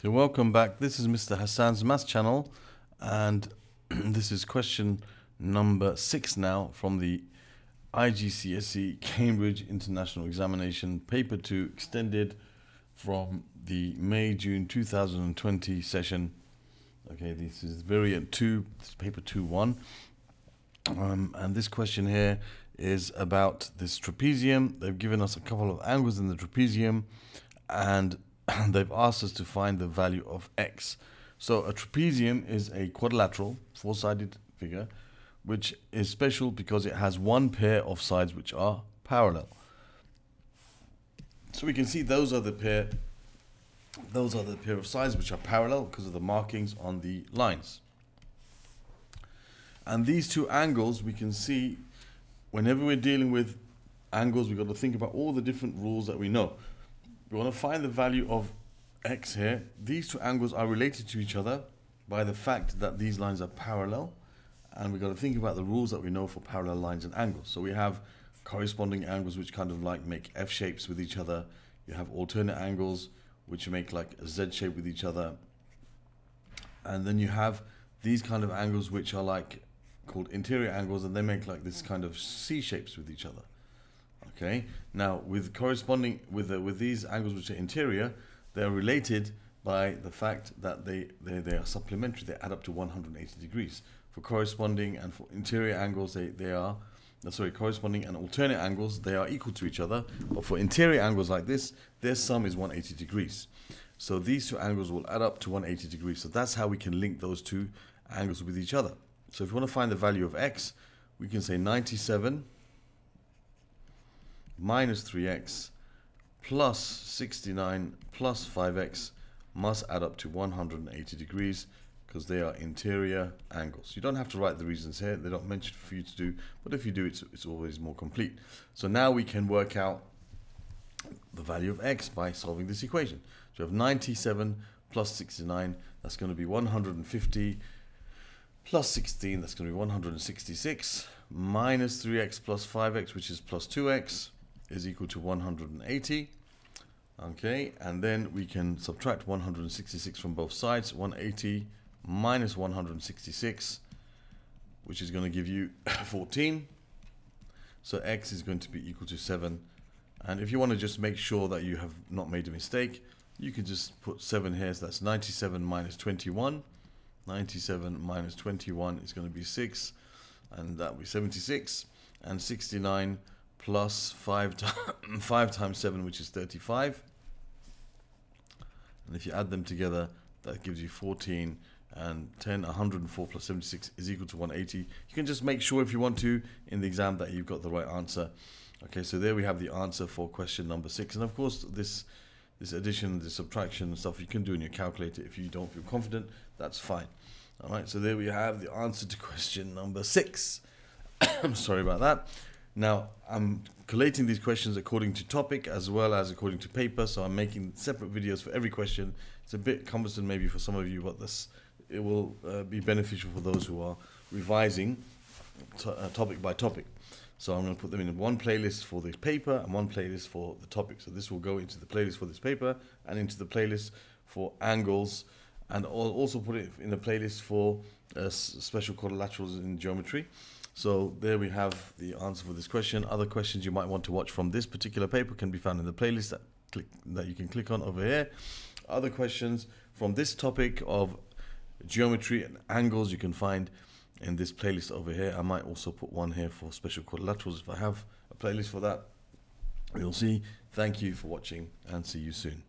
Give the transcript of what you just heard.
Okay, welcome back. This is Mr. Hassaan's Maths channel, and this is question number six now from the IGCSE Cambridge International Examination, paper two, extended from the May June 2020 session. Okay, this is variant two, this is paper two one, um, and this question here is about this trapezium. They've given us a couple of angles in the trapezium, and they've asked us to find the value of x. So a trapezium is a quadrilateral, four-sided figure, which is special because it has one pair of sides which are parallel. So we can see those are the pair those are the pair of sides which are parallel because of the markings on the lines. And these two angles we can see whenever we're dealing with angles we've got to think about all the different rules that we know we want to find the value of x here. These two angles are related to each other by the fact that these lines are parallel. And we've got to think about the rules that we know for parallel lines and angles. So we have corresponding angles which kind of like make F shapes with each other. You have alternate angles which make like a Z shape with each other. And then you have these kind of angles which are like called interior angles and they make like this kind of C shapes with each other. Okay. Now, with corresponding with the, with these angles which are interior, they are related by the fact that they, they, they are supplementary. They add up to 180 degrees. For corresponding and for interior angles, they, they are uh, sorry, corresponding and alternate angles, they are equal to each other. But for interior angles like this, their sum is 180 degrees. So these two angles will add up to 180 degrees. So that's how we can link those two angles with each other. So if you want to find the value of x, we can say 97 minus 3x plus 69 plus 5x must add up to 180 degrees because they are interior angles. You don't have to write the reasons here, they're not mentioned for you to do, but if you do, it's, it's always more complete. So now we can work out the value of x by solving this equation. So you have 97 plus 69, that's going to be 150 plus 16, that's going to be 166, minus 3x plus 5x, which is plus 2x, is equal to 180. Okay, and then we can subtract 166 from both sides. 180 minus 166, which is going to give you 14. So x is going to be equal to 7. And if you want to just make sure that you have not made a mistake, you can just put 7 here. So that's 97 minus 21. 97 minus 21 is going to be 6. And that will be 76. And 69 plus 5, 5 times 7, which is 35. And if you add them together, that gives you 14 and 10, 104 plus 76 is equal to 180. You can just make sure if you want to in the exam that you've got the right answer. Okay, so there we have the answer for question number six. And of course, this this addition, the subtraction and stuff you can do in your calculator. If you don't feel confident, that's fine. All right, so there we have the answer to question number six. I'm sorry about that. Now, I'm collating these questions according to topic as well as according to paper, so I'm making separate videos for every question. It's a bit cumbersome maybe for some of you, but this it will uh, be beneficial for those who are revising uh, topic by topic. So I'm going to put them in one playlist for this paper and one playlist for the topic. So this will go into the playlist for this paper and into the playlist for angles and I'll also put it in the playlist for uh, special quadrilaterals in geometry. So there we have the answer for this question. Other questions you might want to watch from this particular paper can be found in the playlist that, click, that you can click on over here. Other questions from this topic of geometry and angles you can find in this playlist over here. I might also put one here for special quadrilaterals if I have a playlist for that. We'll see. Thank you for watching and see you soon.